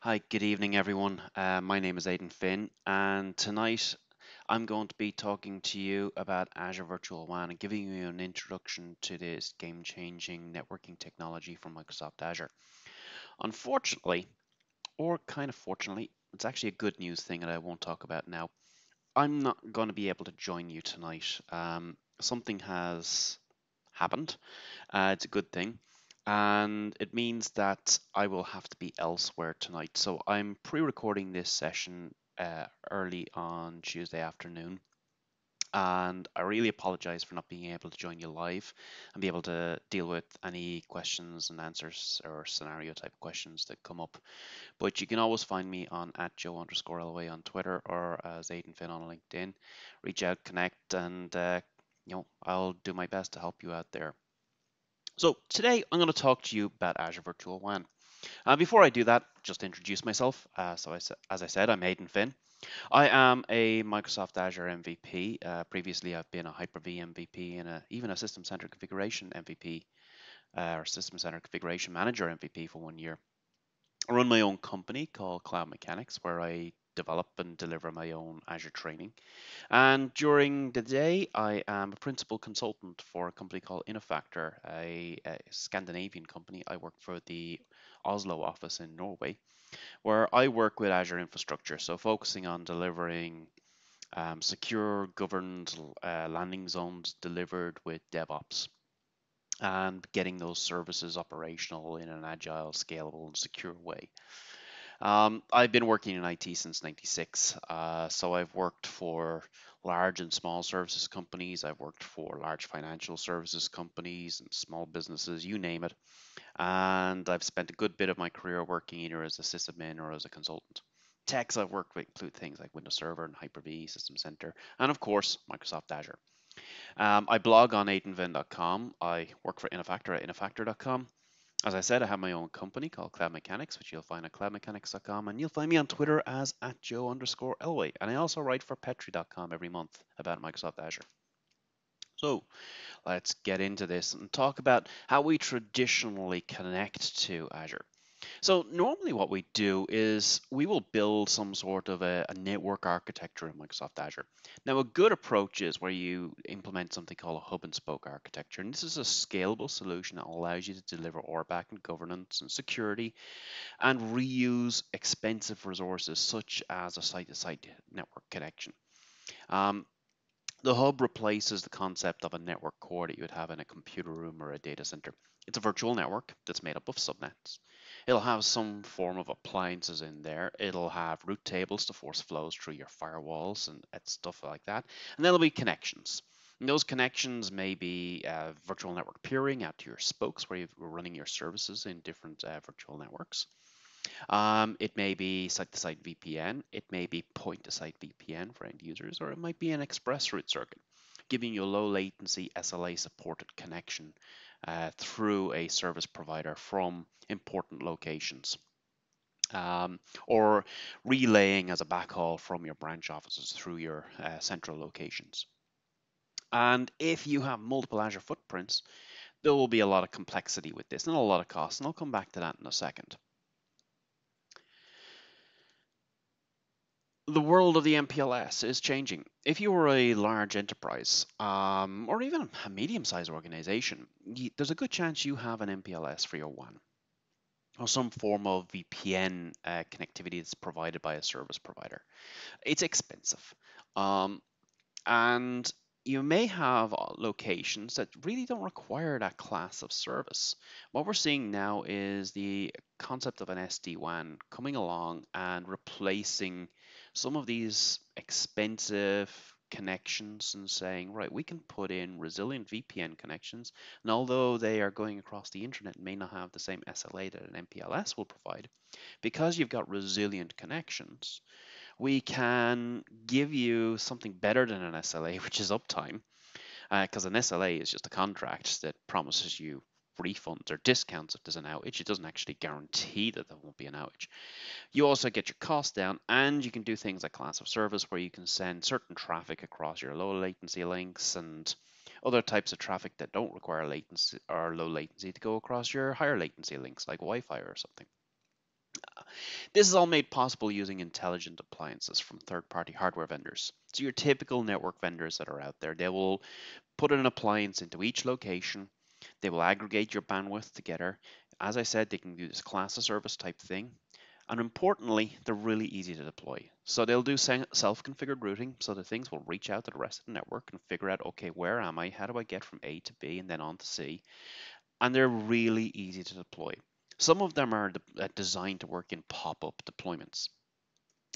Hi, good evening, everyone. Uh, my name is Aidan Finn, and tonight I'm going to be talking to you about Azure Virtual WAN and giving you an introduction to this game changing networking technology from Microsoft Azure. Unfortunately, or kind of fortunately, it's actually a good news thing that I won't talk about now. I'm not going to be able to join you tonight. Um, something has happened. Uh, it's a good thing and it means that I will have to be elsewhere tonight. So I'm pre-recording this session uh, early on Tuesday afternoon. And I really apologize for not being able to join you live and be able to deal with any questions and answers or scenario type questions that come up. But you can always find me on at Joe underscore Elway on Twitter or as Aidan Finn on LinkedIn. Reach out, connect, and uh, you know I'll do my best to help you out there. So today I'm going to talk to you about Azure Virtual WAN. Uh, before I do that, just introduce myself. Uh, so I, as I said, I'm Aidan Finn. I am a Microsoft Azure MVP. Uh, previously, I've been a Hyper-V MVP and a, even a System Center Configuration MVP uh, or System Center Configuration Manager MVP for one year. I run my own company called Cloud Mechanics, where I develop and deliver my own Azure training. And during the day, I am a principal consultant for a company called Innofactor, a, a Scandinavian company. I work for the Oslo office in Norway, where I work with Azure infrastructure, so focusing on delivering um, secure, governed uh, landing zones delivered with DevOps and getting those services operational in an agile, scalable, and secure way. Um, I've been working in IT since 96. Uh, so I've worked for large and small services companies. I've worked for large financial services companies and small businesses, you name it. And I've spent a good bit of my career working either as a sysadmin or as a consultant. Techs I've worked with include things like Windows Server and Hyper-V, System Center, and of course, Microsoft Azure. Um, I blog on aidanfinn.com. I work for Innofactor at innofactor.com. As I said, I have my own company called Cloud Mechanics, which you'll find at cloudmechanics.com, and you'll find me on Twitter as at Joe underscore Elway. And I also write for Petri.com every month about Microsoft Azure. So let's get into this and talk about how we traditionally connect to Azure. So normally what we do is we will build some sort of a, a, network architecture in Microsoft Azure. Now a good approach is where you implement something called a hub and spoke architecture. And this is a scalable solution that allows you to deliver ORBAC and governance and security and reuse expensive resources such as a site-to-site -site network connection. Um, the hub replaces the concept of a network core that you would have in a computer room or a data center. It's a virtual network that's made up of subnets. It'll have some form of appliances in there. It'll have route tables to force flows through your firewalls and stuff like that. And there'll be connections. And those connections may be uh, virtual network peering out to your spokes where you're running your services in different uh, virtual networks. Um, it may be site-to-site VPN. It may be point-to-site VPN for end users, or it might be an express route circuit, giving you a low latency SLA supported connection uh, through a service provider from important locations. Um, or relaying as a backhaul from your branch offices through your uh, central locations. And if you have multiple Azure footprints, there will be a lot of complexity with this and a lot of costs, and I'll come back to that in a second. The world of the MPLS is changing. If you are a large enterprise um, or even a medium-sized organization, you, there's a good chance you have an MPLS for your WAN or some form of VPN uh, connectivity that's provided by a service provider. It's expensive. Um, and you may have uh, locations that really don't require that class of service. What we're seeing now is the concept of an SD-WAN coming along and replacing some of these expensive connections and saying, right, we can put in resilient VPN connections. And although they are going across the internet may not have the same SLA that an MPLS will provide, because you've got resilient connections, we can give you something better than an SLA, which is uptime. Because uh, an SLA is just a contract that promises you refunds or discounts if there's an outage. It doesn't actually guarantee that there won't be an outage. You also get your cost down and you can do things like class of service where you can send certain traffic across your low latency links and other types of traffic that don't require latency or low latency to go across your higher latency links like Wi-Fi or something. This is all made possible using intelligent appliances from third-party hardware vendors. So your typical network vendors that are out there, they will put an appliance into each location, they will aggregate your bandwidth together. As I said, they can do this class of service type thing. And importantly, they're really easy to deploy. So they'll do self-configured routing so that things will reach out to the rest of the network and figure out, okay, where am I? How do I get from A to B and then on to C? And they're really easy to deploy. Some of them are uh, designed to work in pop-up deployments.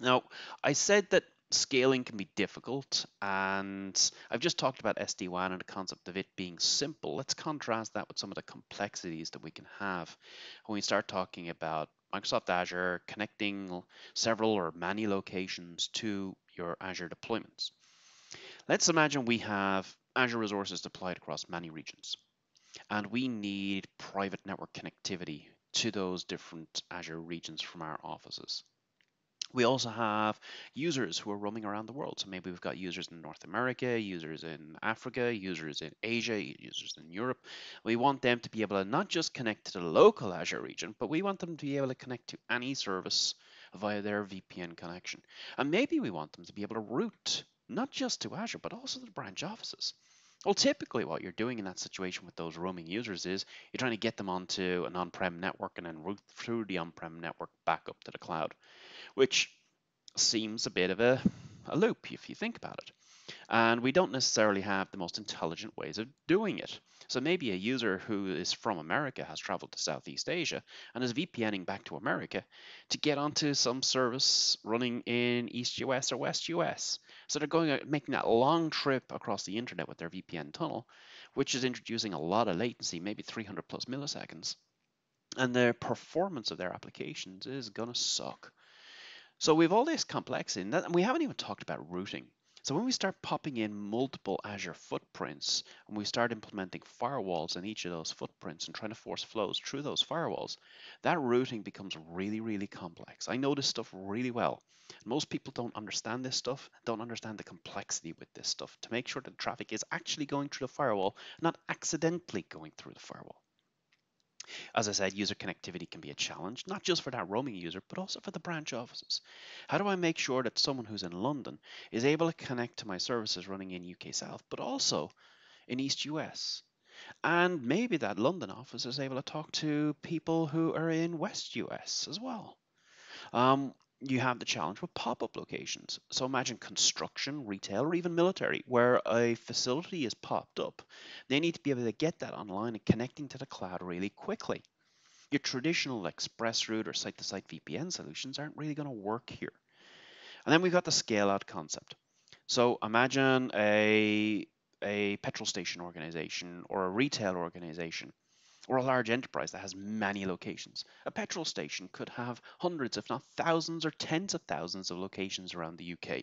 Now, I said that scaling can be difficult and I've just talked about SD-WAN and the concept of it being simple. Let's contrast that with some of the complexities that we can have when we start talking about Microsoft Azure connecting several or many locations to your Azure deployments. Let's imagine we have Azure resources deployed across many regions and we need private network connectivity to those different Azure regions from our offices. We also have users who are roaming around the world. So maybe we've got users in North America, users in Africa, users in Asia, users in Europe. We want them to be able to not just connect to the local Azure region, but we want them to be able to connect to any service via their VPN connection. And maybe we want them to be able to route not just to Azure, but also the branch offices. Well, typically what you're doing in that situation with those roaming users is you're trying to get them onto an on-prem network and then route through the on-prem network back up to the cloud which seems a bit of a, a loop if you think about it. And we don't necessarily have the most intelligent ways of doing it. So maybe a user who is from America has traveled to Southeast Asia and is VPNing back to America to get onto some service running in East US or West US. So they're going out making that long trip across the internet with their VPN tunnel, which is introducing a lot of latency, maybe 300 plus milliseconds. And the performance of their applications is going to suck. So we have all this complexity, and, that, and we haven't even talked about routing. So when we start popping in multiple Azure footprints and we start implementing firewalls in each of those footprints and trying to force flows through those firewalls, that routing becomes really, really complex. I know this stuff really well. Most people don't understand this stuff, don't understand the complexity with this stuff to make sure that traffic is actually going through the firewall, not accidentally going through the firewall. As I said, user connectivity can be a challenge, not just for that roaming user, but also for the branch offices. How do I make sure that someone who's in London is able to connect to my services running in UK South, but also in East US? And maybe that London office is able to talk to people who are in West US as well. Um, you have the challenge with pop-up locations. So imagine construction, retail, or even military, where a facility is popped up. They need to be able to get that online and connecting to the cloud really quickly. Your traditional express route or site-to-site VPN solutions aren't really going to work here. And then we've got the scale-out concept. So imagine a, a petrol station organization or a retail organization or a large enterprise that has many locations. A petrol station could have hundreds, if not thousands or tens of thousands of locations around the UK.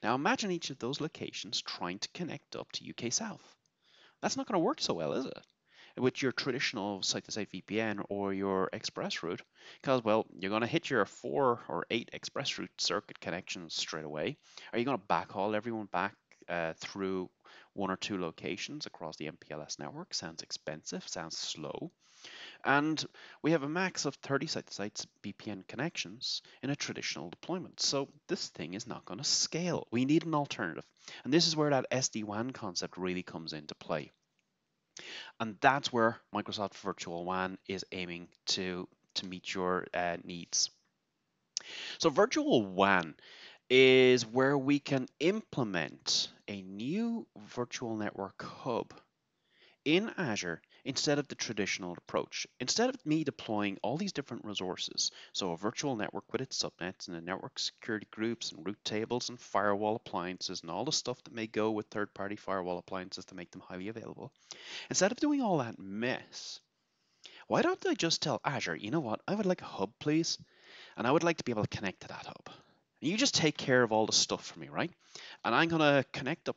Now imagine each of those locations trying to connect up to UK South. That's not going to work so well, is it? With your traditional site-to-site VPN or your ExpressRoute, because well, you're going to hit your four or eight ExpressRoute circuit connections straight away. Are you going to backhaul everyone back uh, through one or two locations across the MPLS network. Sounds expensive, sounds slow. And we have a max of 30 site-to-site VPN connections in a traditional deployment. So this thing is not going to scale. We need an alternative. And this is where that SD-WAN concept really comes into play. And that's where Microsoft Virtual WAN is aiming to, to meet your uh, needs. So Virtual WAN is where we can implement a new virtual network hub in Azure instead of the traditional approach. Instead of me deploying all these different resources, so a virtual network with its subnets and the network security groups and route tables and firewall appliances and all the stuff that may go with third-party firewall appliances to make them highly available, instead of doing all that mess, why don't I just tell Azure, you know what, I would like a hub, please, and I would like to be able to connect to that hub. You just take care of all the stuff for me, right? And I'm going to connect up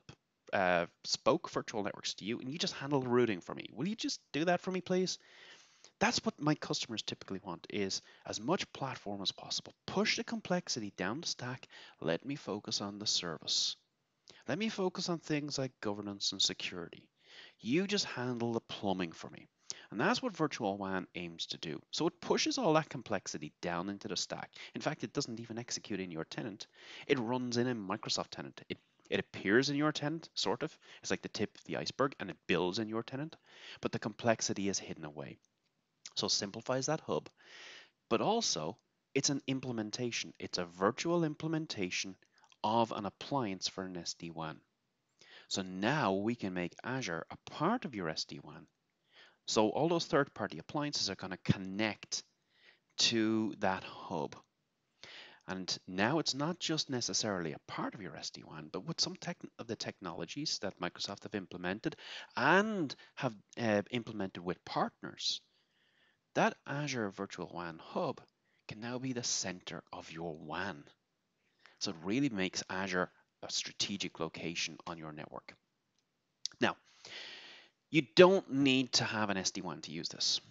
uh, spoke virtual networks to you, and you just handle the routing for me. Will you just do that for me, please? That's what my customers typically want is as much platform as possible. Push the complexity down the stack. Let me focus on the service. Let me focus on things like governance and security. You just handle the plumbing for me. And that's what Virtual WAN aims to do. So it pushes all that complexity down into the stack. In fact, it doesn't even execute in your tenant. It runs in a Microsoft tenant. It, it appears in your tenant, sort of. It's like the tip of the iceberg, and it builds in your tenant. But the complexity is hidden away. So simplifies that hub. But also, it's an implementation. It's a virtual implementation of an appliance for an SD-WAN. So now we can make Azure a part of your SD-WAN so all those third-party appliances are going to connect to that hub. And now it's not just necessarily a part of your SD-WAN, but with some of the technologies that Microsoft have implemented and have uh, implemented with partners, that Azure Virtual WAN Hub can now be the center of your WAN. So it really makes Azure a strategic location on your network. Now, you don't need to have an SD-WAN to use this.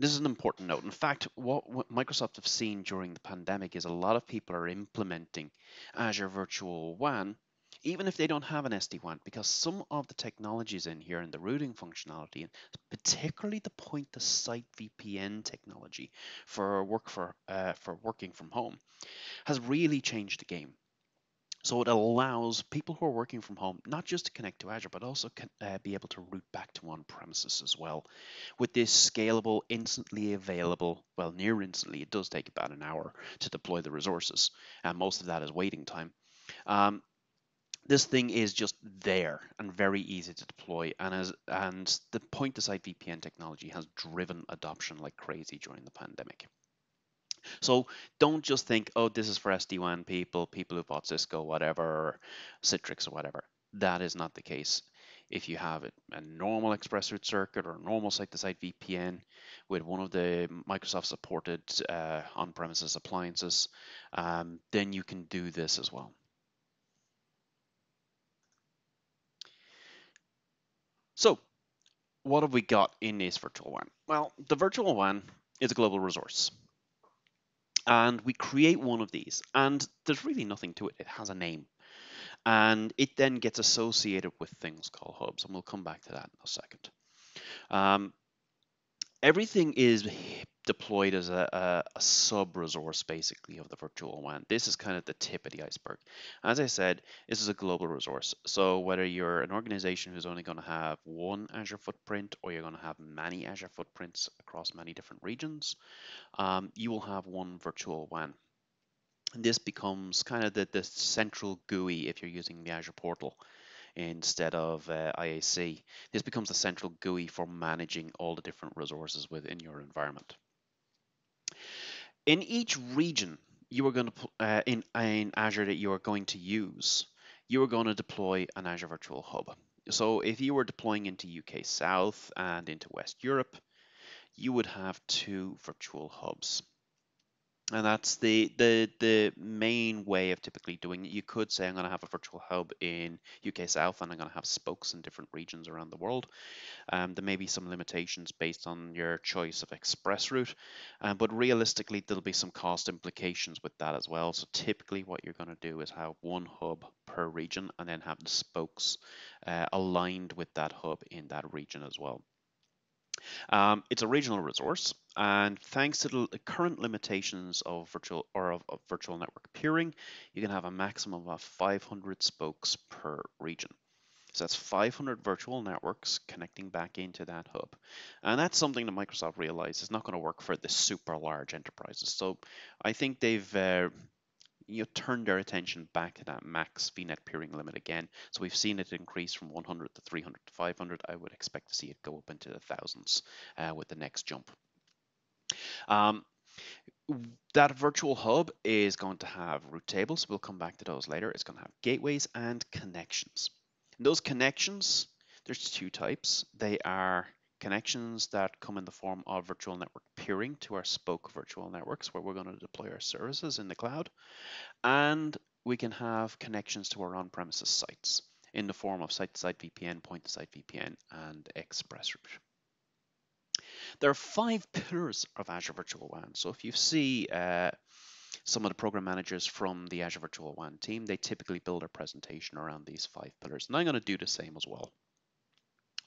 This is an important note. In fact, what, what, Microsoft have seen during the pandemic is a lot of people are implementing Azure Virtual WAN, even if they don't have an SD-WAN, because some of the technologies in here and the routing functionality, and particularly the point-to-site VPN technology for work for uh, for working from home, has really changed the game. So it allows people who are working from home not just to connect to Azure, but also can, uh, be able to route back to on premises as well. With this scalable, instantly available, well, near instantly, it does take about an hour to deploy the resources, and most of that is waiting time. Um, this thing is just there and very easy to deploy and as and the point to site VPN technology has driven adoption like crazy during the pandemic. So don't just think, oh, this is for SD-WAN people, people who bought Cisco, whatever, or Citrix or whatever. That is not the case. If you have a normal ExpressRoute circuit or a normal site-to-site VPN with one of the Microsoft supported uh, on-premises appliances, um, then you can do this as well. So what have we got in this virtual WAN? Well, the virtual WAN is a global resource and we create one of these and there's really nothing to it. It has a name. And it then gets associated with things called hubs and we'll come back to that in a second. Um, everything is deployed as a, a, a, sub resource basically of the virtual WAN. This is kind of the tip of the iceberg. As I said, this is a global resource. So whether you're an organization who's only going to have one Azure footprint or you're going to have many Azure footprints across many different regions, um, you will have one virtual WAN. And this becomes kind of the, the central GUI if you're using the Azure portal instead of uh, IAC. This becomes the central GUI for managing all the different resources within your environment. In each region you are going to uh, in, in Azure that you are going to use, you are going to deploy an Azure Virtual Hub. So if you were deploying into UK South and into West Europe, you would have two virtual hubs and that's the the the main way of typically doing it. You could say I'm going to have a virtual hub in UK South, and I'm going to have spokes in different regions around the world. Um, there may be some limitations based on your choice of express route, um, but realistically, there'll be some cost implications with that as well. So typically, what you're going to do is have one hub per region, and then have the spokes uh, aligned with that hub in that region as well. Um, it's a regional resource, and thanks to the current limitations of virtual or of, of virtual network peering, you can have a maximum of 500 spokes per region. So that's 500 virtual networks connecting back into that hub. And that's something that Microsoft realized is not going to work for the super large enterprises. So I think they've uh, you turn their attention back to that max VNet peering limit again. So we've seen it increase from 100 to 300 to 500. I would expect to see it go up into the thousands uh, with the next jump. Um, that virtual hub is going to have route tables. We'll come back to those later. It's going to have gateways and connections. And those connections, there's two types. They are connections that come in the form of virtual network peering to our spoke virtual networks where we're going to deploy our services in the cloud. And we can have connections to our on-premises sites in the form of site-to-site VPN, point-to-site VPN, and ExpressRoute. There are five pillars of Azure Virtual WAN. So if you see uh, some of the program managers from the Azure Virtual WAN team, they typically build a presentation around these five pillars. And I'm going to do the same as well.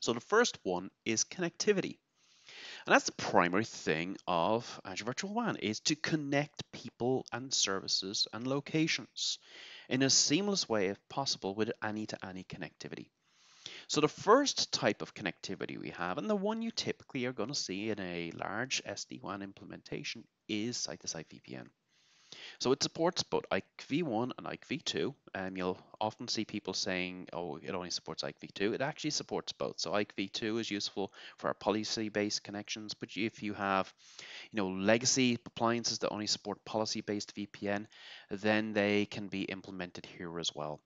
So the first one is connectivity. And that's the primary thing of Azure Virtual WAN is to connect people and services and locations in a seamless way if possible with any to any connectivity. So the first type of connectivity we have, and the one you typically are going to see in a large SD-WAN implementation is site-to-site VPN. So it supports both IKEv1 and IKEv2. Um, you'll often see people saying, oh, it only supports IKEv2. It actually supports both. So IKEv2 is useful for our policy-based connections, but if you have, you know, legacy appliances that only support policy-based VPN, then they can be implemented here as well.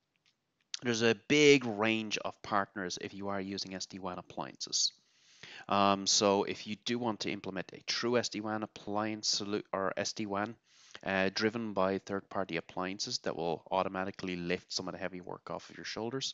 There's a big range of partners if you are using SD-WAN appliances. Um, so if you do want to implement a true SD-WAN appliance or SD-WAN, uh, driven by third-party appliances that will automatically lift some of the heavy work off of your shoulders.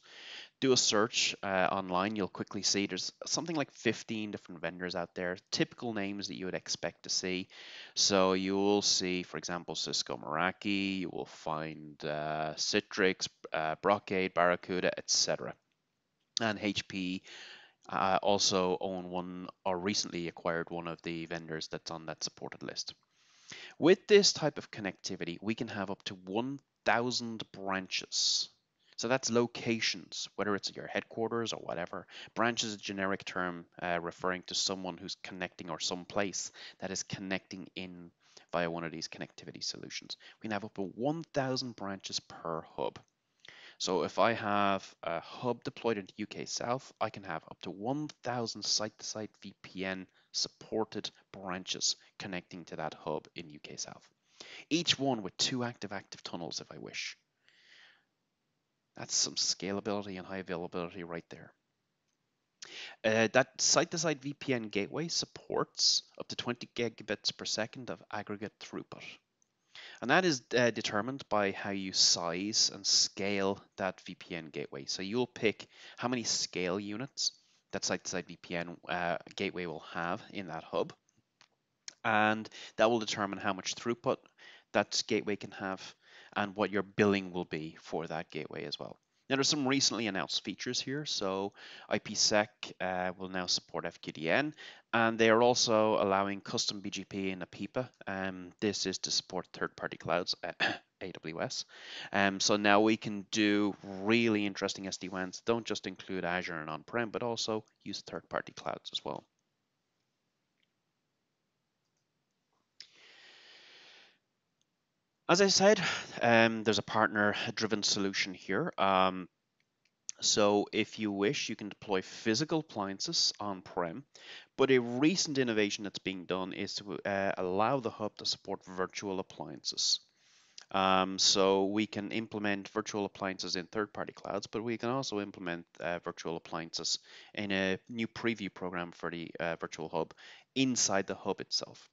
Do a search uh, online, you'll quickly see there's something like 15 different vendors out there, typical names that you would expect to see. So you will see, for example, Cisco Meraki, you will find uh, Citrix, uh, Brocade, Barracuda, etc. And HP uh, also own one or recently acquired one of the vendors that's on that supported list. With this type of connectivity, we can have up to 1,000 branches. So that's locations, whether it's your headquarters or whatever. Branch is a generic term uh, referring to someone who's connecting or some place that is connecting in via one of these connectivity solutions. We can have up to 1,000 branches per hub. So if I have a hub deployed in the UK South, I can have up to 1,000 site-to-site VPN supported branches connecting to that hub in UK South. Each one with two active active tunnels if I wish. That's some scalability and high availability right there. Uh, that site-to-site VPN gateway supports up to 20 gigabits per second of aggregate throughput. And that is uh, determined by how you size and scale that VPN gateway. So you'll pick how many scale units that site-to-site VPN uh, gateway will have in that hub. And that will determine how much throughput that gateway can have and what your billing will be for that gateway as well. Now there's some recently announced features here. So IPsec uh, will now support FQDN and they are also allowing custom BGP in a APIPA. Um, this is to support third-party clouds, AWS. Um, so now we can do really interesting SD-WANs. Don't just include Azure and on-prem, but also use third-party clouds as well. As I said, um, there's a partner-driven solution here. Um, so if you wish, you can deploy physical appliances on-prem, but a recent innovation that's being done is to uh, allow the hub to support virtual appliances. Um, so we can implement virtual appliances in third-party clouds, but we can also implement uh, virtual appliances in a new preview program for the uh, virtual hub inside the hub itself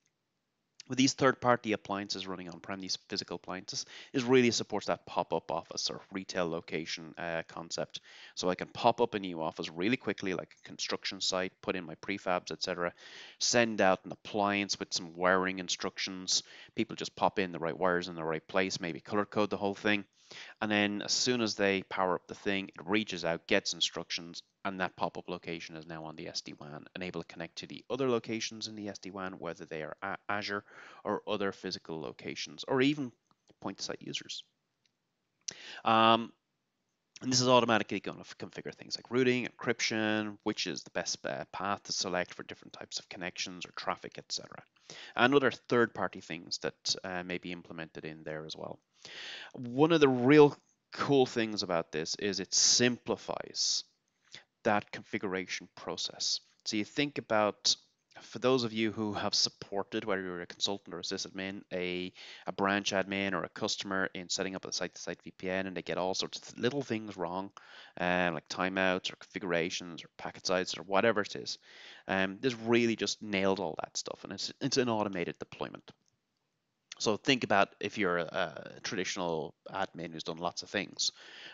with these third-party appliances running on-prem, these physical appliances, is really supports that pop-up office or retail location uh, concept. So I can pop up a new office really quickly, like a construction site, put in my prefabs, etc. Send out an appliance with some wiring instructions. People just pop in the right wires in the right place, maybe color code the whole thing. And then as soon as they power up the thing, it reaches out, gets instructions, and that pop-up location is now on the SD-WAN and able to connect to the other locations in the SD-WAN, whether they are Azure or other physical locations, or even point-to-site users. Um, and this is automatically going to configure things like routing, encryption, which is the best uh, path to select for different types of connections or traffic, etc. And other third-party things that uh, may be implemented in there as well. One of the real cool things about this is it simplifies that configuration process. So you think about for those of you who have supported, whether you're a consultant or a sysadmin, a, a branch admin or a customer in setting up a site-to-site VPN and they get all sorts of little things wrong, uh, like timeouts or configurations or packet sizes or whatever it is, um, this really just nailed all that stuff and it's, it's an automated deployment. So think about if you're a, a traditional admin who's done lots of things.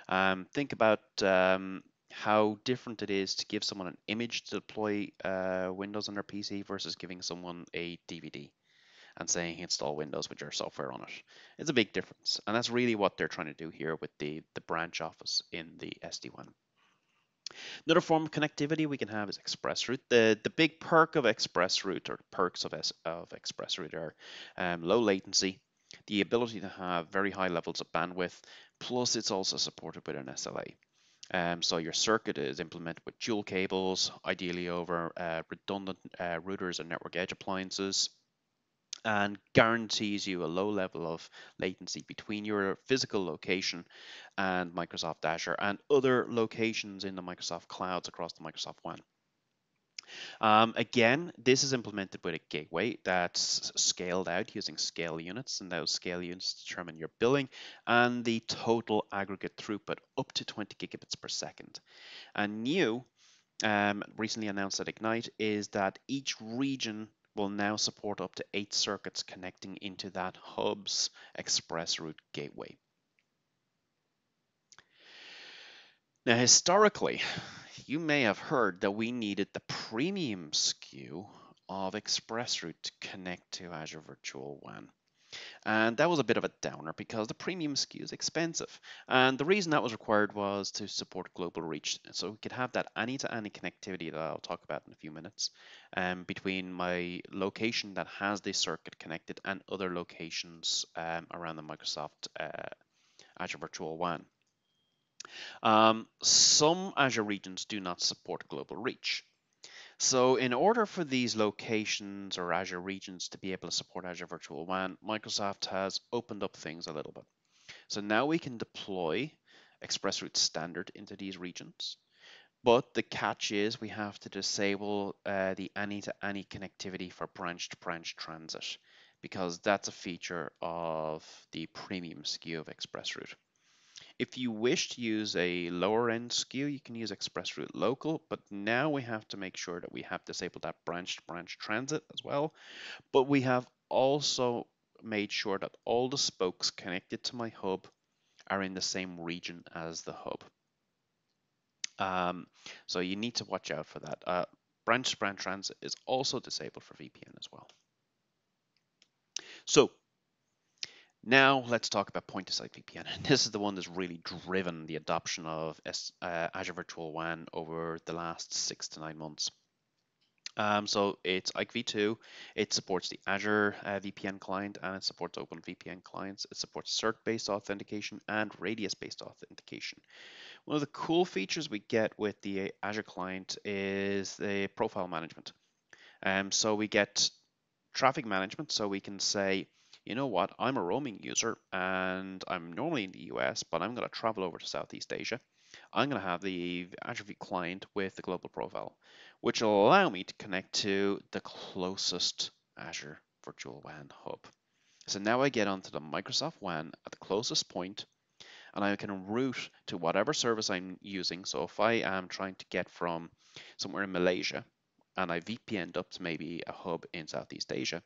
Um, think about um, how different it is to give someone an image to deploy uh, Windows on their PC versus giving someone a DVD and saying install Windows with your software on it. It's a big difference. And that's really what they're trying to do here with the, the branch office in the SD-WAN. Another form of connectivity we can have is ExpressRoute. The, the big perk of ExpressRoute or perks of, S, of ExpressRoute are um, low latency, the ability to have very high levels of bandwidth, plus it's also supported with an SLA. Um, so your circuit is implemented with dual cables, ideally over uh, redundant uh, routers and network edge appliances and guarantees you a low level of latency between your physical location and Microsoft Azure and other locations in the Microsoft clouds across the Microsoft WAN. Um, again, this is implemented with a gateway that's scaled out using scale units, and those scale units determine your billing and the total aggregate throughput up to 20 gigabits per second. And new, um, recently announced at Ignite, is that each region will now support up to eight circuits connecting into that hub's express route gateway. Now, historically, you may have heard that we needed the premium SKU of ExpressRoute to connect to Azure Virtual WAN. And that was a bit of a downer because the premium SKU is expensive. And the reason that was required was to support global reach. So we could have that any to any connectivity that I'll talk about in a few minutes um, between my location that has this circuit connected and other locations um, around the Microsoft uh, Azure Virtual WAN. Um, some Azure regions do not support global reach. So in order for these locations or Azure regions to be able to support Azure Virtual WAN, Microsoft has opened up things a little bit. So now we can deploy ExpressRoute standard into these regions. But the catch is we have to disable uh, the any-to-any -any connectivity for branch-to-branch -branch transit because that's a feature of the premium SKU of ExpressRoute. If you wish to use a lower end SKU, you can use ExpressRoute Local, but now we have to make sure that we have disabled that branch to branch transit as well. But we have also made sure that all the spokes connected to my hub are in the same region as the hub. Um, so you need to watch out for that. Uh, branch to branch transit is also disabled for VPN as well. So now let's talk about point-to-site VPN. This is the one that's really driven the adoption of uh, Azure Virtual WAN over the last six to nine months. Um, so it's IKE v2, it supports the Azure uh, VPN client and it supports Open VPN clients. It supports CERT-based authentication and radius-based authentication. One of the cool features we get with the Azure client is the profile management. Um, so we get traffic management, so we can say, you know what, I'm a roaming user and I'm normally in the US, but I'm going to travel over to Southeast Asia. I'm going to have the Azure V client with the global profile, which will allow me to connect to the closest Azure Virtual WAN hub. So now I get onto the Microsoft WAN at the closest point and I can route to whatever service I'm using. So if I am trying to get from somewhere in Malaysia and I VPN'd up to maybe a hub in Southeast Asia,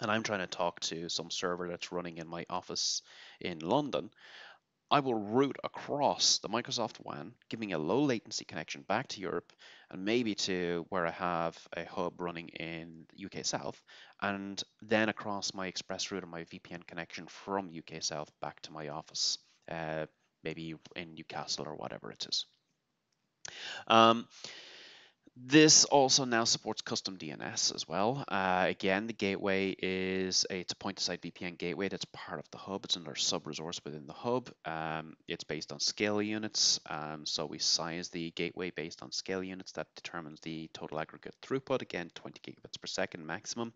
and I'm trying to talk to some server that's running in my office in London, I will route across the Microsoft WAN, giving a low latency connection back to Europe and maybe to where I have a hub running in UK South, and then across my ExpressRoute and my VPN connection from UK South back to my office, uh, maybe in Newcastle or whatever it is. Um, this also now supports custom DNS as well. Uh, again, the gateway is a, it's a point-to-site VPN gateway that's part of the hub. It's another sub-resource within the hub. Um, it's based on scale units, um, so we size the gateway based on scale units. That determines the total aggregate throughput. Again, 20 gigabits per second maximum,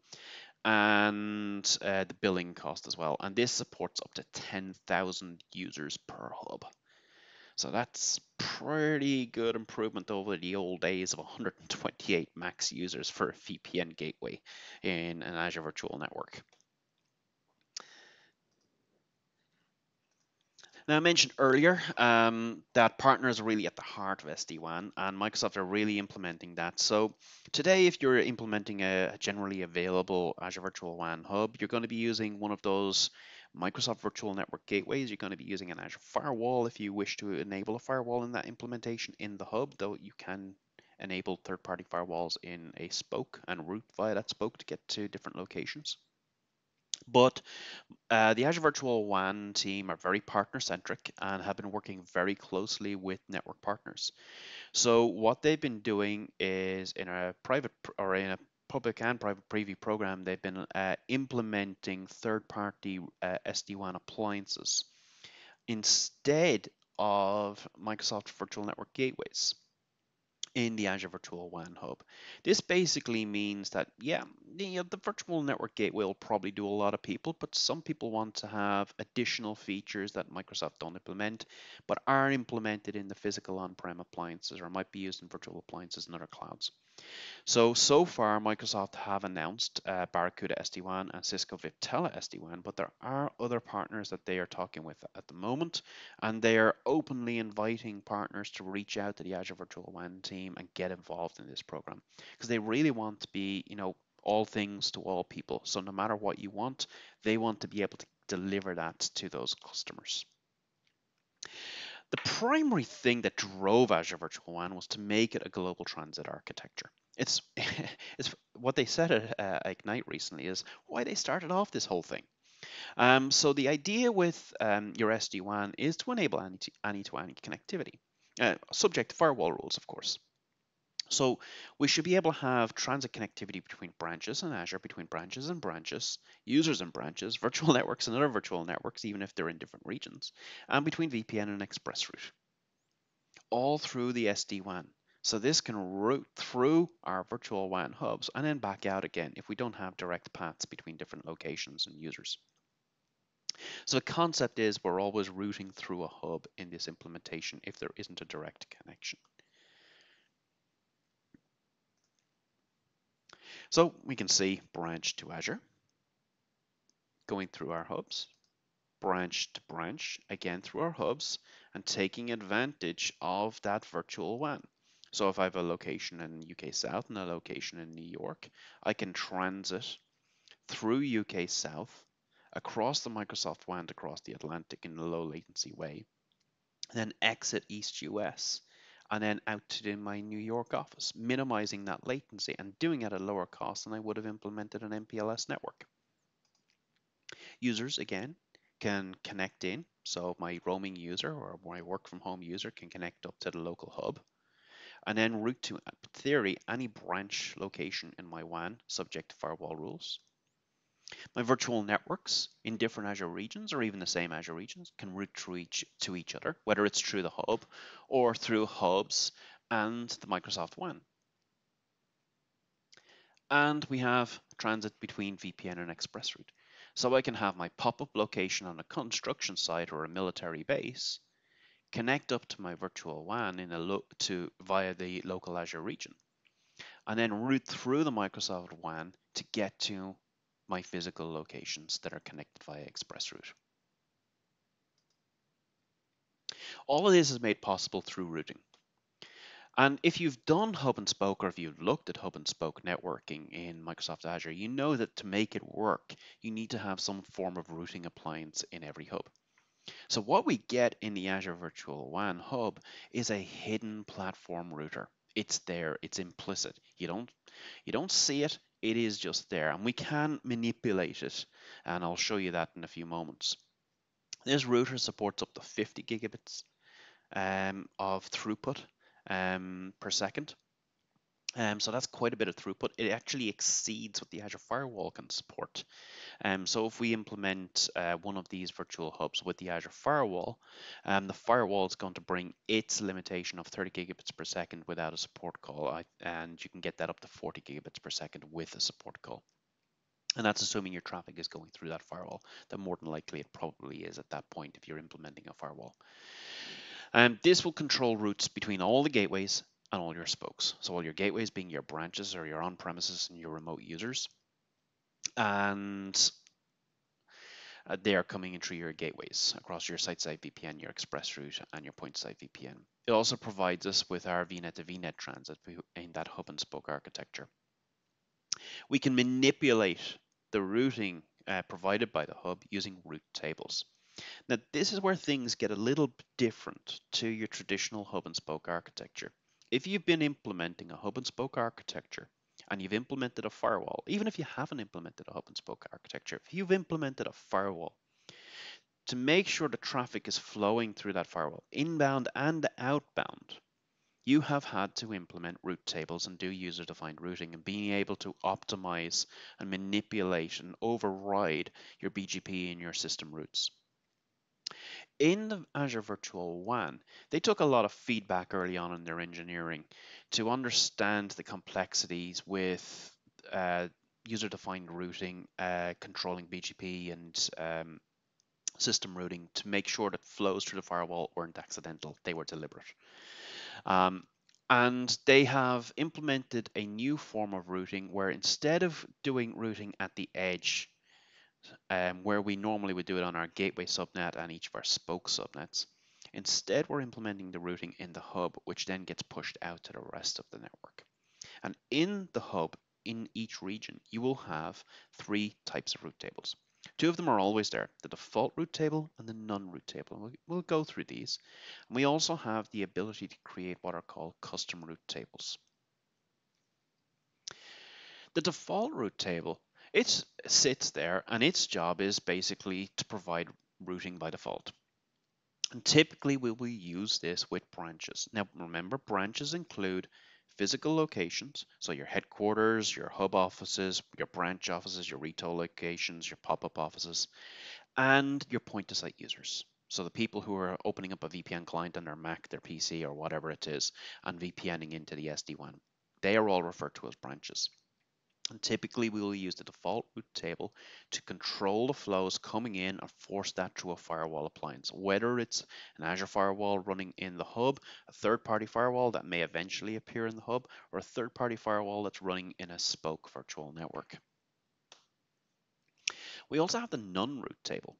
and uh, the billing cost as well. And this supports up to 10,000 users per hub. So that's pretty good improvement over the old days of 128 max users for a VPN gateway in an Azure Virtual Network. Now, I mentioned earlier um, that partners are really at the heart of SD-WAN, and Microsoft are really implementing that. So today, if you're implementing a generally available Azure Virtual WAN hub, you're going to be using one of those Microsoft Virtual Network Gateways. You're going to be using an Azure Firewall if you wish to enable a firewall in that implementation in the hub, though you can enable third-party firewalls in a spoke and route via that spoke to get to different locations. But uh, the Azure Virtual WAN team are very partner centric and have been working very closely with network partners. So what they've been doing is in a private or in a public and private preview program, they've been uh, implementing third-party uh, SD-WAN appliances instead of Microsoft Virtual Network Gateways in the Azure Virtual WAN Hub. This basically means that, yeah, the, the virtual network gateway will probably do a lot of people, but some people want to have additional features that Microsoft don't implement, but are implemented in the physical on-prem appliances or might be used in virtual appliances in other clouds. So, so far, Microsoft have announced uh, Barracuda SD-WAN and Cisco Viptela SD-WAN, but there are other partners that they are talking with at the moment, and they are openly inviting partners to reach out to the Azure Virtual WAN team and get involved in this program because they really want to be, you know, all things to all people. So no matter what you want, they want to be able to deliver that to those customers. The primary thing that drove Azure Virtual WAN was to make it a global transit architecture. It's, it's what they said at uh, Ignite recently is why they started off this whole thing. Um, so the idea with um, your SD-WAN is to enable any-to-any connectivity, uh, subject to firewall rules, of course. So we should be able to have transit connectivity between branches and Azure, between branches and branches, users and branches, virtual networks and other virtual networks, even if they're in different regions, and between VPN and ExpressRoute, all through the SD-WAN. So this can route through our virtual WAN hubs and then back out again if we don't have direct paths between different locations and users. So the concept is we're always routing through a hub in this implementation if there isn't a direct connection. So we can see branch to Azure, going through our hubs, branch to branch, again through our hubs, and taking advantage of that virtual WAN. So if I have a location in UK South and a location in New York, I can transit through UK South, across the Microsoft WAN across the Atlantic in a low latency way, then exit East US and then out to my New York office, minimizing that latency and doing it at a lower cost than I would have implemented an MPLS network. Users, again, can connect in. So my roaming user or my work from home user can connect up to the local hub and then route to, theory, any branch location in my WAN subject to firewall rules. My virtual networks in different Azure regions or even the same Azure regions can route through each to each other, whether it's through the hub or through hubs and the Microsoft WAN. And we have transit between VPN and ExpressRoute. So I can have my pop-up location on a construction site or a military base, connect up to my virtual WAN in a to via the local Azure region, and then route through the Microsoft WAN to get to my physical locations that are connected via ExpressRoute. All of this is made possible through routing. And if you've done hub and spoke or if you've looked at hub and spoke networking in Microsoft Azure, you know that to make it work, you need to have some form of routing appliance in every hub. So what we get in the Azure Virtual WAN Hub is a hidden platform router. It's there, it's implicit. You don't you don't see it, it is just there and we can manipulate it and I'll show you that in a few moments. This router supports up to 50 gigabits um, of throughput um, per second. Um, so that's quite a bit of throughput. It actually exceeds what the Azure Firewall can support. Um, so if we implement uh, one of these virtual hubs with the Azure Firewall, um, the firewall is going to bring its limitation of 30 gigabits per second without a support call, and you can get that up to 40 gigabits per second with a support call. And that's assuming your traffic is going through that firewall. Then more than likely it probably is at that point if you're implementing a firewall. And this will control routes between all the gateways and all your spokes. So all your gateways being your branches or your on-premises and your remote users. And uh, they are coming in through your gateways across your site-side VPN, your ExpressRoute, and your point-side VPN. It also provides us with our VNet to VNet transit in that hub and spoke architecture. We can manipulate the routing uh, provided by the hub using route tables. Now, this is where things get a little different to your traditional hub and spoke architecture. If you've been implementing a hub and spoke architecture and you've implemented a firewall, even if you haven't implemented a hub and spoke architecture, if you've implemented a firewall to make sure the traffic is flowing through that firewall, inbound and outbound, you have had to implement route tables and do user defined routing and being able to optimize and manipulate and override your BGP and your system routes. In the Azure Virtual WAN, they took a lot of feedback early on in their engineering to understand the complexities with uh, user defined routing, uh, controlling BGP and um, system routing to make sure that flows through the firewall weren't accidental, they were deliberate. Um, and they have implemented a new form of routing where instead of doing routing at the edge, um, where we normally would do it on our gateway subnet and each of our spoke subnets, instead we're implementing the routing in the hub, which then gets pushed out to the rest of the network. And in the hub, in each region, you will have three types of route tables. Two of them are always there, the default route table and the None route table. We'll, we'll go through these. And we also have the ability to create what are called custom route tables. The default route table, it sits there and its job is basically to provide routing by default. And typically we will use this with branches. Now remember, branches include physical locations, so your headquarters, your hub offices, your branch offices, your retail locations, your pop-up offices, and your point-to-site users. So the people who are opening up a VPN client on their Mac, their PC, or whatever it is, and VPNing into the SD-WAN. They are all referred to as branches. And typically we will use the default route table to control the flows coming in and force that through a firewall appliance, whether it's an Azure firewall running in the hub, a third-party firewall that may eventually appear in the hub, or a third-party firewall that's running in a spoke virtual network. We also have the None route table.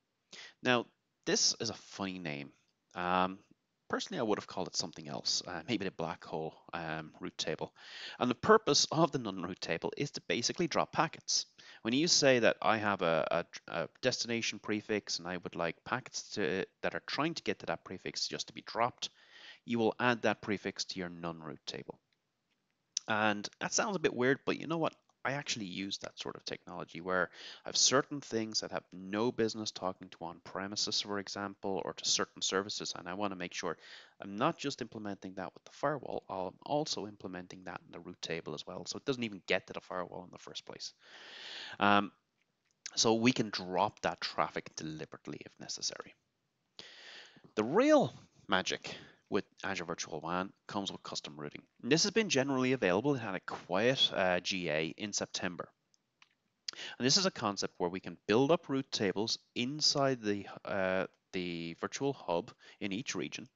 Now, this is a funny name. Um, Personally, I would have called it something else, uh, maybe the black hole um, route table. And the purpose of the None route table is to basically drop packets. When you say that I have a, a, a destination prefix and I would like packets to, that are trying to get to that prefix just to be dropped, you will add that prefix to your None route table. And that sounds a bit weird, but you know what? I actually use that sort of technology where I have certain things that have no business talking to on premises, for example, or to certain services, and I want to make sure I'm not just implementing that with the firewall, I'm also implementing that in the route table as well, so it doesn't even get to the firewall in the first place. Um, so we can drop that traffic deliberately if necessary. The real magic with Azure Virtual WAN comes with custom routing. And this has been generally available. It had a quiet uh, GA in September. And this is a concept where we can build up route tables inside the, uh, the virtual hub in each region.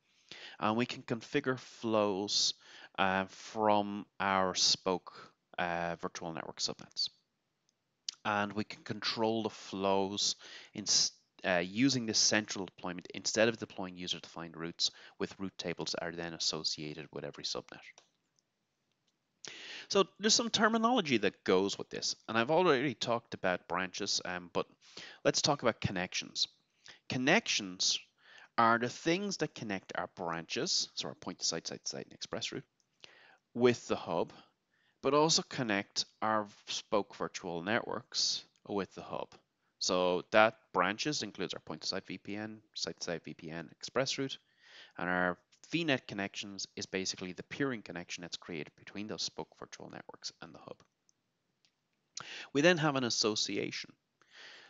And we can configure flows uh, from our spoke uh, virtual network subnets. And we can control the flows in, uh, using this central deployment instead of deploying user-defined routes with route tables that are then associated with every subnet. So there's some terminology that goes with this, and I've already talked about branches, um, but let's talk about connections. Connections are the things that connect our branches, so our point to site, site to site, and ExpressRoute, with the hub, but also connect our spoke virtual networks with the hub. So that branches includes our point-to-site VPN, site-to-site VPN ExpressRoute, and our VNet connections is basically the peering connection that's created between those spoke virtual networks and the hub. We then have an association.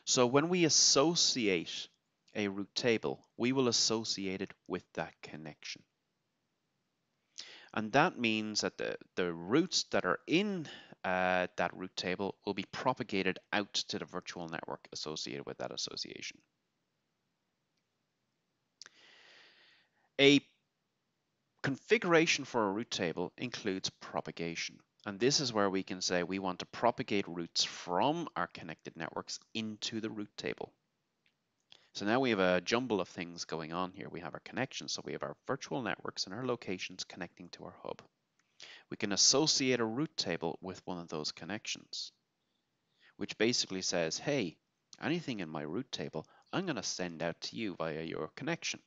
So when we associate a route table, we will associate it with that connection. And that means that the, the routes that are in uh, that route table will be propagated out to the virtual network associated with that association. A configuration for a route table includes propagation. And this is where we can say we want to propagate routes from our connected networks into the route table. So now we have a jumble of things going on here. We have our connections, so we have our virtual networks and our locations connecting to our hub. We can associate a route table with one of those connections, which basically says, hey, anything in my route table, I'm going to send out to you via your connection.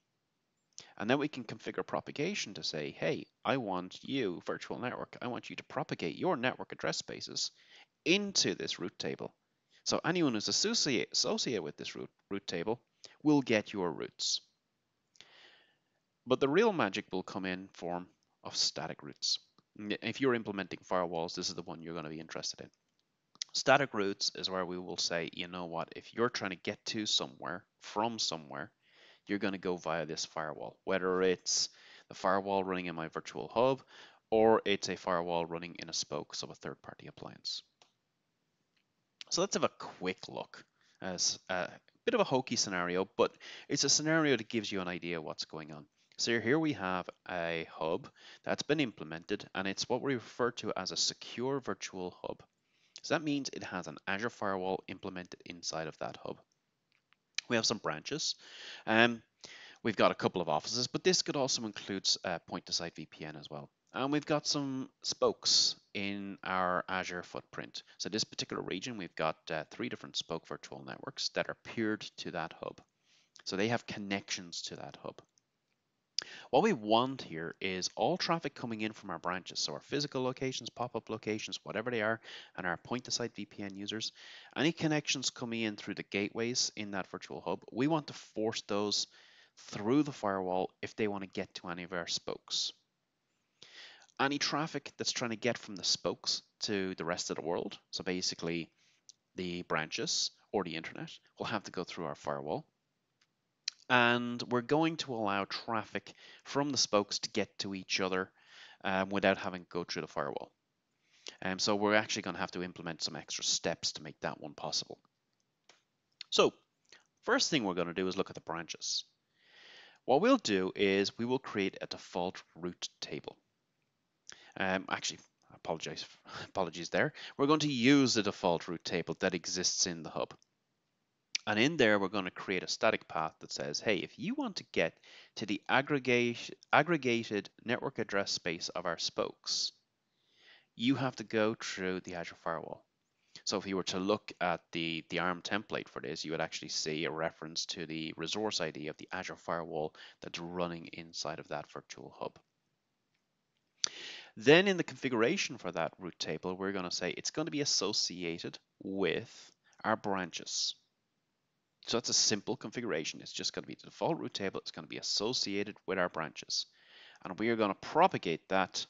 And then we can configure propagation to say, hey, I want you, virtual network, I want you to propagate your network address spaces into this route table. So anyone who's associate, associated with this route, route table will get your routes. But the real magic will come in form of static routes. If you're implementing firewalls, this is the one you're going to be interested in. Static routes is where we will say, you know what, if you're trying to get to somewhere from somewhere, you're going to go via this firewall, whether it's the firewall running in my virtual hub or it's a firewall running in a spoke, so a third party appliance. So let's have a quick look as a bit of a hokey scenario, but it's a scenario that gives you an idea what's going on. So here we have a hub that's been implemented and it's what we refer to as a secure virtual hub. So that means it has an Azure firewall implemented inside of that hub. We have some branches. Um, we've got a couple of offices, but this could also include uh, point-to-site VPN as well. And we've got some spokes in our Azure footprint. So this particular region, we've got uh, three different spoke virtual networks that are peered to that hub. So they have connections to that hub. What we want here is all traffic coming in from our branches, so our physical locations, pop-up locations, whatever they are, and our point-to-site VPN users, any connections coming in through the gateways in that virtual hub, we want to force those through the firewall if they want to get to any of our spokes. Any traffic that's trying to get from the spokes to the rest of the world, so basically the branches or the internet, will have to go through our firewall and we're going to allow traffic from the spokes to get to each other um, without having to go through the firewall. Um, so we're actually going to have to implement some extra steps to make that one possible. So first thing we're going to do is look at the branches. What we'll do is we will create a default route table. Um, actually, apologize, apologies there. We're going to use the default route table that exists in the hub. And in there, we're going to create a static path that says, hey, if you want to get to the aggregate, aggregated network address space of our spokes, you have to go through the Azure Firewall. So if you were to look at the, the ARM template for this, you would actually see a reference to the resource ID of the Azure Firewall that's running inside of that virtual hub. Then in the configuration for that route table, we're going to say it's going to be associated with our branches. So that's a simple configuration. It's just going to be the default route table. It's going to be associated with our branches. And we are going to propagate that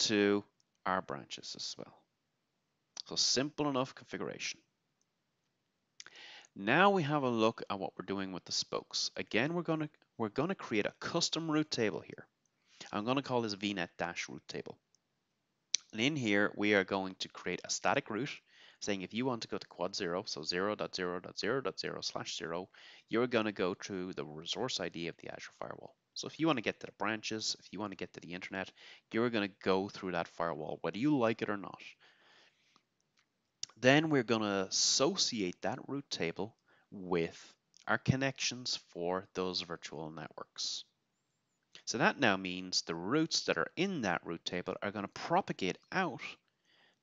to our branches as well. So simple enough configuration. Now we have a look at what we're doing with the spokes. Again, we're going to we're going to create a custom route table here. I'm going to call this vnet dash root table. And in here, we are going to create a static route saying if you want to go to quad zero, so 0.0.0.0 slash zero, you're going to go through the resource ID of the Azure firewall. So if you want to get to the branches, if you want to get to the internet, you're going to go through that firewall, whether you like it or not. Then we're going to associate that route table with our connections for those virtual networks. So that now means the routes that are in that route table are going to propagate out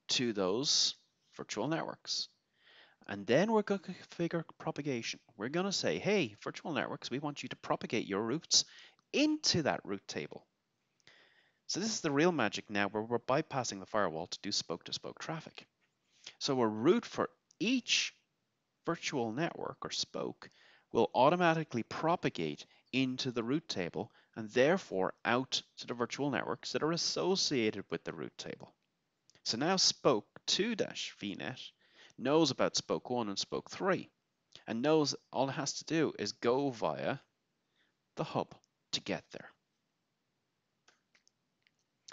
to those virtual networks. And then we're going to configure propagation. We're going to say, hey, virtual networks, we want you to propagate your routes into that route table. So this is the real magic now where we're bypassing the firewall to do spoke-to-spoke -spoke traffic. So a route for each virtual network or spoke will automatically propagate into the route table and therefore out to the virtual networks that are associated with the route table. So now spoke 2-vnet knows about spoke 1 and spoke 3 and knows all it has to do is go via the hub to get there.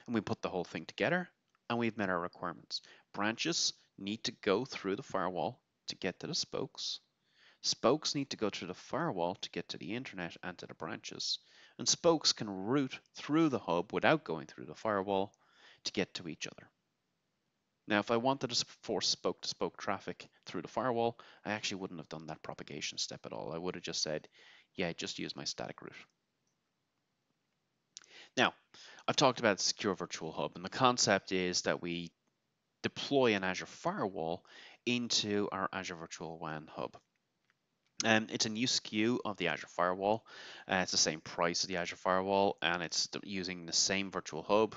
And we put the whole thing together and we've met our requirements. Branches need to go through the firewall to get to the spokes. Spokes need to go through the firewall to get to the internet and to the branches. And spokes can route through the hub without going through the firewall to get to each other. Now, if I wanted to force spoke-to-spoke traffic through the firewall, I actually wouldn't have done that propagation step at all. I would have just said, yeah, just use my static route. Now, I've talked about Secure Virtual Hub, and the concept is that we deploy an Azure firewall into our Azure Virtual WAN hub. Um, it's a new SKU of the Azure Firewall. Uh, it's the same price as the Azure Firewall, and it's using the same virtual hub.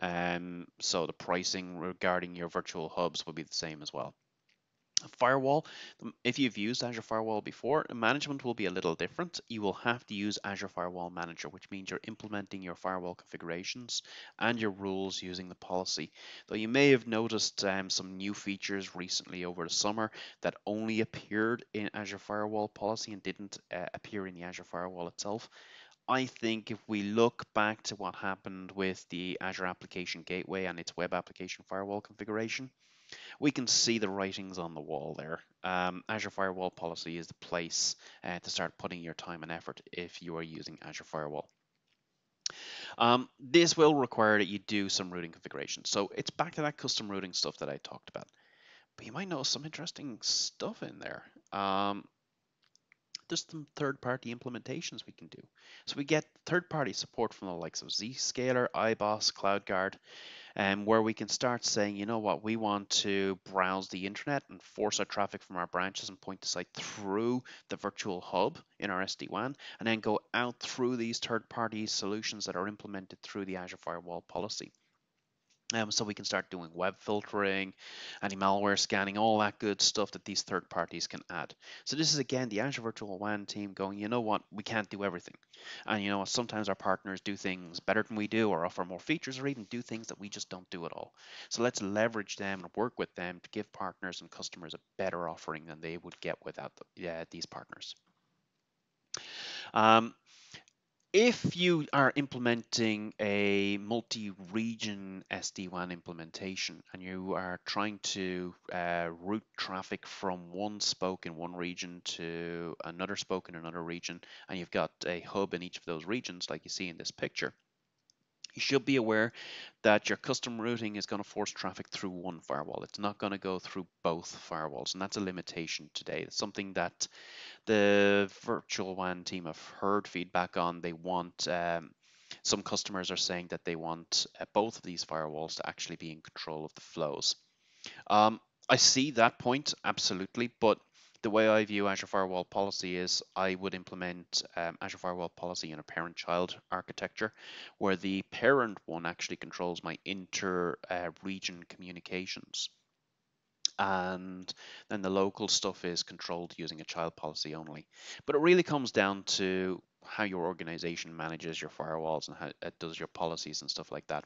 Um, so the pricing regarding your virtual hubs will be the same as well firewall. If you've used azure firewall before management will be a little different. You will have to use azure firewall manager which means you're implementing your firewall configurations and your rules using the policy. Though you may have noticed um, some new features recently over the summer that only appeared in azure firewall policy and didn't uh, appear in the azure firewall itself. I think if we look back to what happened with the Azure Application Gateway and its web application firewall configuration, we can see the writings on the wall there. Um, Azure Firewall Policy is the place uh, to start putting your time and effort if you are using Azure Firewall. Um, this will require that you do some routing configuration. So it's back to that custom routing stuff that I talked about. But you might know some interesting stuff in there. Um, there's some third-party implementations we can do. So we get third-party support from the likes of Zscaler, iBoss, CloudGuard, um, where we can start saying, you know what, we want to browse the internet and force our traffic from our branches and point to site through the virtual hub in our SD-WAN, and then go out through these third-party solutions that are implemented through the Azure Firewall policy. Um, so we can start doing web filtering, anti-malware scanning, all that good stuff that these third parties can add. So this is again the Azure Virtual WAN team going, you know what, we can't do everything. And you know what, sometimes our partners do things better than we do or offer more features or even do things that we just don't do at all. So let's leverage them and work with them to give partners and customers a better offering than they would get without the, these partners. Um, if you are implementing a multi-region SD-WAN implementation and you are trying to uh, route traffic from one spoke in one region to another spoke in another region, and you've got a hub in each of those regions, like you see in this picture, you should be aware that your custom routing is going to force traffic through one firewall. It's not going to go through both firewalls, and that's a limitation today. It's something that the virtual WAN team have heard feedback on. They want um, some customers are saying that they want uh, both of these firewalls to actually be in control of the flows. Um, I see that point absolutely, but the way I view Azure Firewall policy is I would implement um, Azure Firewall policy in a parent-child architecture, where the parent one actually controls my inter-region uh, communications. And then the local stuff is controlled using a child policy only. But it really comes down to how your organization manages your firewalls and how it does your policies and stuff like that.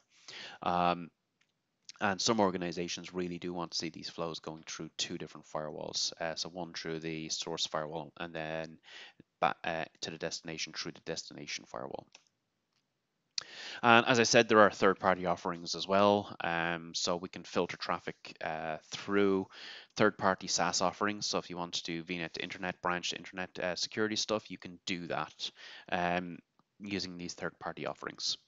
Um, and some organizations really do want to see these flows going through two different firewalls. Uh, so one through the source firewall and then back uh, to the destination through the destination firewall. And as I said, there are third-party offerings as well. Um, so we can filter traffic uh, through third-party SaaS offerings. So if you want to do VNet to Internet, branch to Internet uh, security stuff, you can do that um, using these third-party offerings.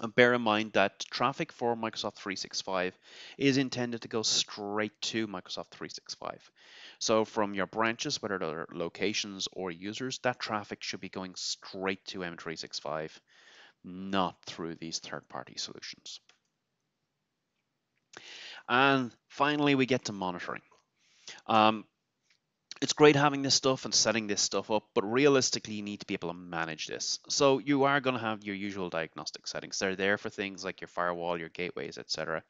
And bear in mind that traffic for Microsoft 365 is intended to go straight to Microsoft 365. So from your branches, whether they're locations or users, that traffic should be going straight to M365, not through these third-party solutions. And finally, we get to monitoring. Um, it's great having this stuff and setting this stuff up, but realistically, you need to be able to manage this. So you are going to have your usual diagnostic settings. They're there for things like your firewall, your gateways, etc.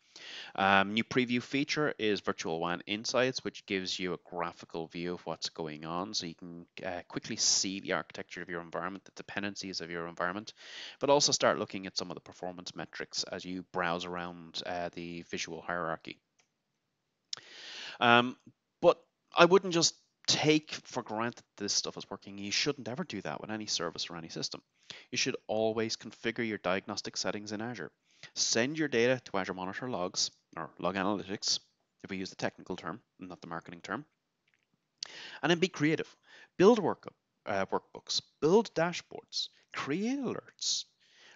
Um, new preview feature is Virtual WAN Insights, which gives you a graphical view of what's going on, so you can uh, quickly see the architecture of your environment, the dependencies of your environment, but also start looking at some of the performance metrics as you browse around uh, the visual hierarchy. Um, but I wouldn't just take for granted this stuff is working. You shouldn't ever do that with any service or any system. You should always configure your diagnostic settings in Azure. Send your data to Azure Monitor Logs or Log Analytics, if we use the technical term, not the marketing term. And then be creative. Build uh, workbooks, build dashboards, create alerts,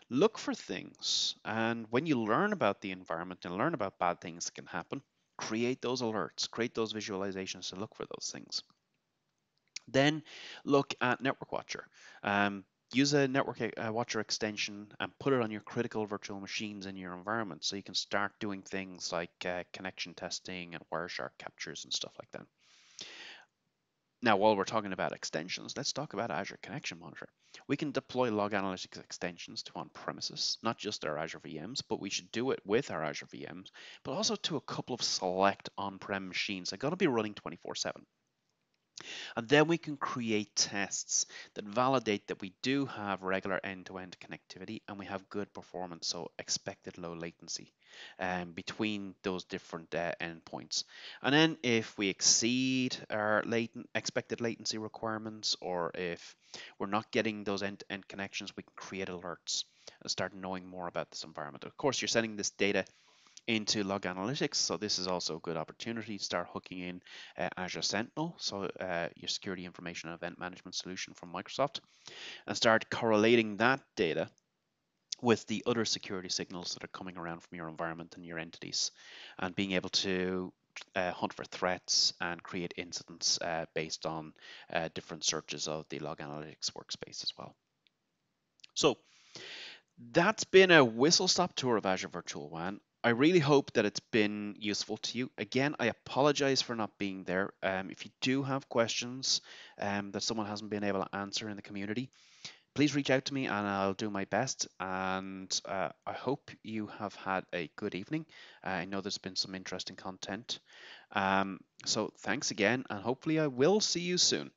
look for things. And when you learn about the environment and learn about bad things that can happen, create those alerts, create those visualizations to look for those things. Then look at Network Watcher. Um, use a Network uh, Watcher extension and put it on your critical virtual machines in your environment so you can start doing things like uh, connection testing and Wireshark captures and stuff like that. now, while we're talking about extensions, let's talk about Azure Connection Monitor. We can deploy log analytics extensions to on-premises, not just our Azure VMs, but we should do it with our Azure VMs, but also to a couple of select on-prem machines that are going to be running 24/7. And then we can create tests that validate that we do have regular end-to-end connectivity and we have good performance, so expected low latency um, between those different uh, endpoints. And then if we exceed our latent expected latency requirements or if we're not getting those end-to-end connections, we can create alerts and start knowing more about this environment. Of course, you're sending this data into log analytics. So this is also a good opportunity to start hooking in uh, Azure Sentinel, so uh, your security information and event management solution from Microsoft, and start correlating that data with the other security signals that are coming around from your environment and your entities, and being able to uh, hunt for threats and create incidents uh, based on uh, different searches of the log analytics workspace as well. So that's been a whistle stop tour of Azure Virtual WAN. I really hope that it's been useful to you. Again, I apologize for not being there. Um, if you do have questions um, that someone hasn't been able to answer in the community, please reach out to me and I'll do my best. And uh, I hope you have had a good evening. Uh, I know there's been some interesting content. Um, so thanks again, and hopefully I will see you soon.